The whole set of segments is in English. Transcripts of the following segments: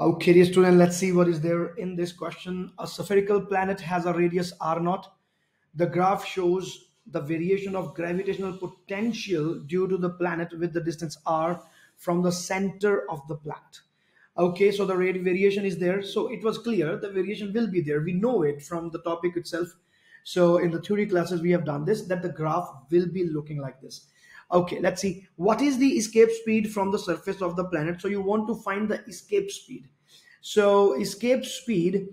Okay, student, let's see what is there in this question. A spherical planet has a radius r naught. The graph shows the variation of gravitational potential due to the planet with the distance r from the center of the planet. Okay, so the rate variation is there. So it was clear the variation will be there. We know it from the topic itself. So in the theory classes, we have done this, that the graph will be looking like this. Okay, let's see. What is the escape speed from the surface of the planet? So you want to find the escape speed. So escape speed,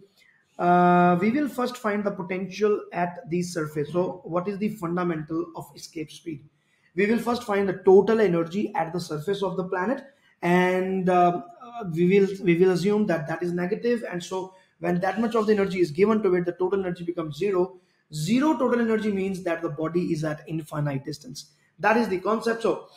uh, we will first find the potential at the surface. So what is the fundamental of escape speed? We will first find the total energy at the surface of the planet and um, we will we will assume that that is negative and so when that much of the energy is given to it the total energy becomes zero zero total energy means that the body is at infinite distance that is the concept. So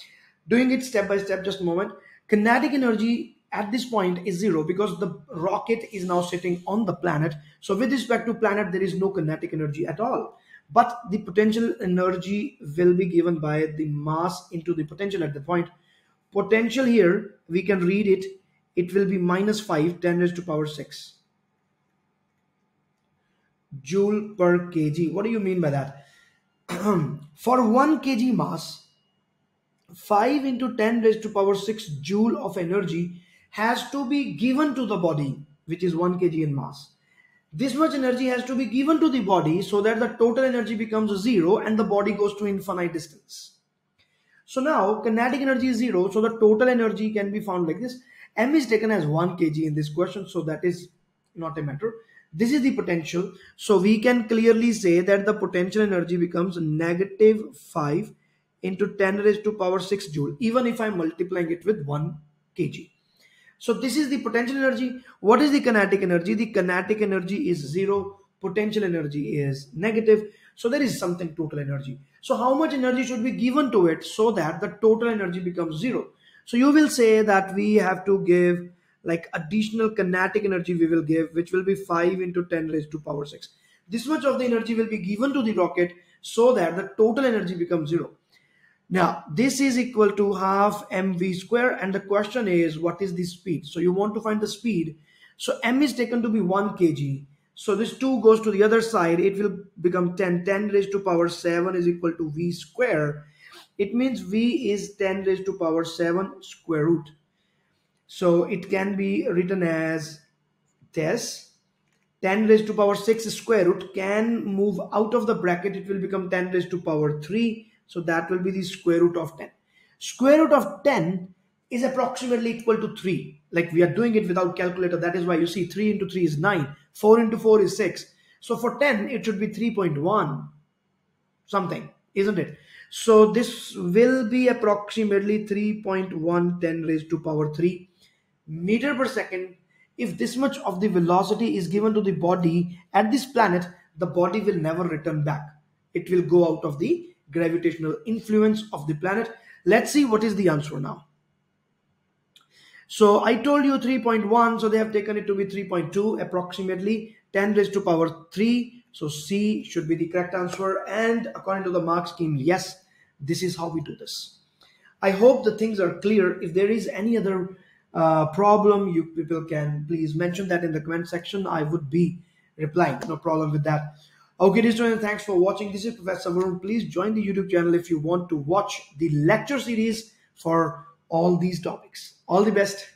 doing it step by step, just a moment. Kinetic energy at this point is zero because the rocket is now sitting on the planet. So with respect to planet, there is no kinetic energy at all. But the potential energy will be given by the mass into the potential at the point. Potential here, we can read it. It will be minus 5, 10 raised to power 6 joule per kg. What do you mean by that? for 1 kg mass, 5 into 10 raised to power 6 joule of energy has to be given to the body, which is 1 kg in mass. This much energy has to be given to the body so that the total energy becomes zero and the body goes to infinite distance. So now kinetic energy is zero, so the total energy can be found like this. M is taken as 1 kg in this question, so that is not a matter. This is the potential. So we can clearly say that the potential energy becomes negative 5 into 10 raised to power 6 joule, even if I'm multiplying it with 1 kg. So this is the potential energy. What is the kinetic energy? The kinetic energy is zero. Potential energy is negative. So there is something total energy. So how much energy should be given to it so that the total energy becomes zero? So you will say that we have to give like additional kinetic energy we will give which will be 5 into 10 raised to power 6 this much of the energy will be given to the rocket so that the total energy becomes zero. Now this is equal to half mv square and the question is what is the speed? So you want to find the speed. So m is taken to be 1 kg. So this 2 goes to the other side. It will become 10 10 raised to power 7 is equal to v square. It means v is 10 raised to power 7 square root so it can be written as this 10 raised to power 6 square root can move out of the bracket. It will become 10 raised to power 3. So that will be the square root of 10. Square root of 10 is approximately equal to 3. Like we are doing it without calculator. That is why you see 3 into 3 is 9. 4 into 4 is 6. So for 10, it should be 3.1 something, isn't it? So this will be approximately 3.1 10 raised to power 3 meter per second if this much of the velocity is given to the body at this planet the body will never return back. It will go out of the gravitational influence of the planet. Let's see what is the answer now. So i told you 3.1 so they have taken it to be 3.2 approximately 10 raised to power 3 so c should be the correct answer and according to the mark scheme yes this is how we do this. I hope the things are clear. If there is any other uh, problem, you people can please mention that in the comment section. I would be replying. No problem with that. Okay, dear students, thanks for watching. This is Professor Varun. Please join the YouTube channel if you want to watch the lecture series for all these topics. All the best.